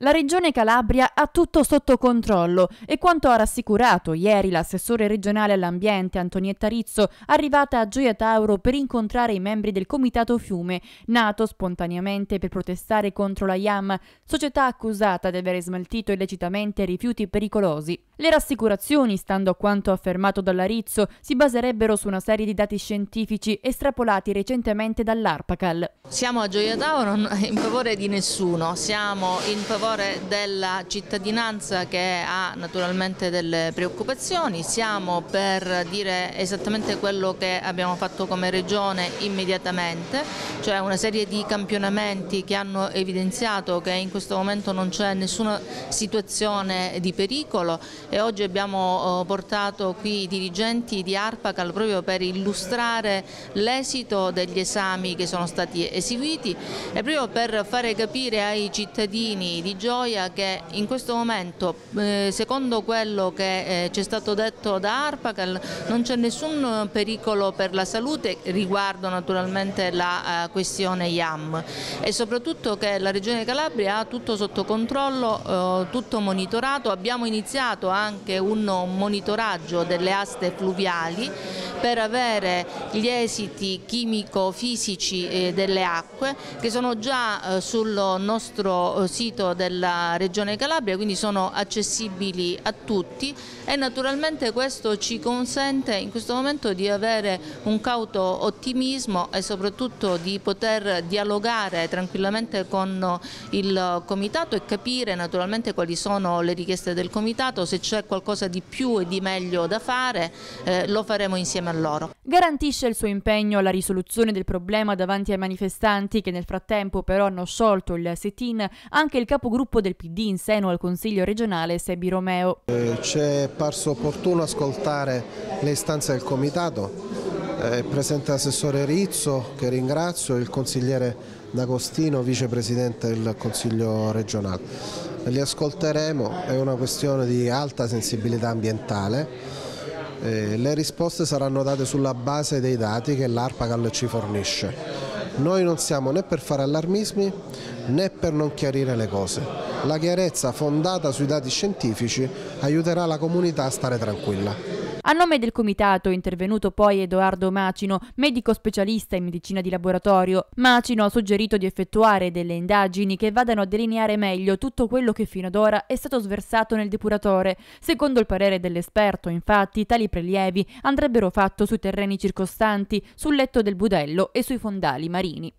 La Regione Calabria ha tutto sotto controllo e quanto ha rassicurato ieri l'assessore regionale all'ambiente Antonietta Rizzo, arrivata a Gioia Tauro per incontrare i membri del Comitato Fiume, nato spontaneamente per protestare contro la IAM, società accusata di aver smaltito illecitamente rifiuti pericolosi. Le rassicurazioni, stando a quanto affermato dalla Rizzo, si baserebbero su una serie di dati scientifici estrapolati recentemente dall'ARPACAL. Siamo a Gioia Tauro in favore di nessuno, siamo in favore favore della cittadinanza che ha naturalmente delle preoccupazioni, siamo per dire esattamente quello che abbiamo fatto come regione immediatamente, cioè una serie di campionamenti che hanno evidenziato che in questo momento non c'è nessuna situazione di pericolo e oggi abbiamo eh, portato qui i dirigenti di Arpacal proprio per illustrare l'esito degli esami che sono stati eseguiti e proprio per fare capire ai cittadini di gioia che in questo momento, eh, secondo quello che eh, ci è stato detto da Arpacal, non c'è nessun pericolo per la salute riguardo naturalmente la eh, questione IAM e soprattutto che la Regione Calabria ha tutto sotto controllo, tutto monitorato, abbiamo iniziato anche un monitoraggio delle aste fluviali per avere gli esiti chimico-fisici delle acque che sono già sul nostro sito del della Regione Calabria, quindi sono accessibili a tutti. E naturalmente questo ci consente in questo momento di avere un cauto ottimismo e soprattutto di poter dialogare tranquillamente con il Comitato e capire naturalmente quali sono le richieste del Comitato, se c'è qualcosa di più e di meglio da fare eh, lo faremo insieme a loro. Garantisce il suo impegno alla risoluzione del problema davanti ai manifestanti che nel frattempo però hanno sciolto il sit-in anche il capogruppo gruppo del PD in seno al Consiglio regionale Sebi Romeo. Eh, ci è parso opportuno ascoltare le istanze del Comitato, è presente l'assessore Rizzo che ringrazio e il consigliere D'Agostino, vicepresidente del Consiglio regionale. Li ascolteremo, è una questione di alta sensibilità ambientale. Eh, le risposte saranno date sulla base dei dati che l'ARPACAL ci fornisce. Noi non siamo né per fare allarmismi né per non chiarire le cose. La chiarezza fondata sui dati scientifici aiuterà la comunità a stare tranquilla. A nome del comitato è intervenuto poi Edoardo Macino, medico specialista in medicina di laboratorio. Macino ha suggerito di effettuare delle indagini che vadano a delineare meglio tutto quello che fino ad ora è stato sversato nel depuratore. Secondo il parere dell'esperto, infatti, tali prelievi andrebbero fatto sui terreni circostanti, sul letto del budello e sui fondali marini.